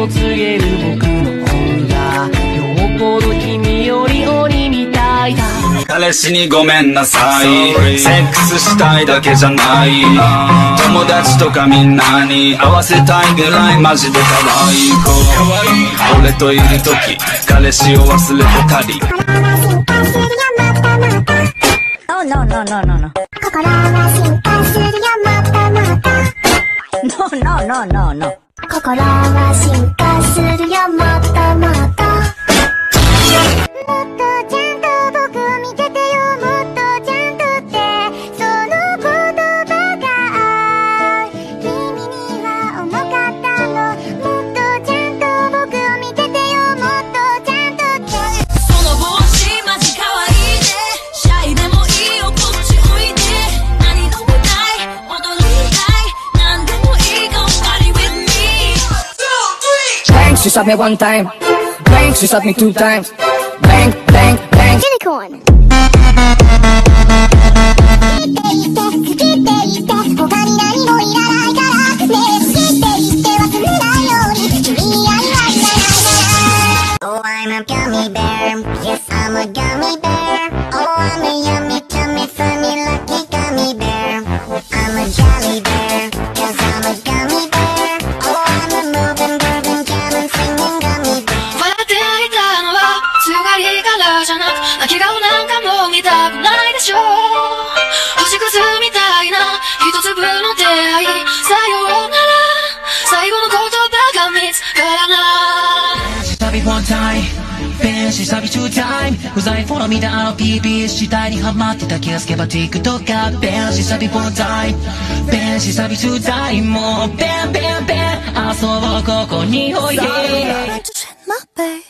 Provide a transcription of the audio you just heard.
と告げる僕の方がよっぽど君より鬼みたいだ。彼氏にごめんなさい。セックスしたいだけじゃない。友達とかみんなに合わせたいぐらいマジで可愛い子。俺といる時彼氏を忘れてたり。Oh no no no no no. 心は進化 No no no no no 心は進化する she shot me one time. Bang, she shot me two times. Bang, bang, bang. Unicorn. Oh, I'm a gummy bear. Yes, I'm a gummy bear. じゃなく泣き顔なんかもう見たくないでしょ星屑みたいな一粒の出会いさようなら最後の言葉が見つからない She sabi one time Ben, she sabi two time 不在フォロー見たあの PB 死体にハマってた気がつけば TikTok が Ben, she sabi one time Ben, she sabi two time もう Ben, Ben, Ben 遊ぼうここにおいで My baby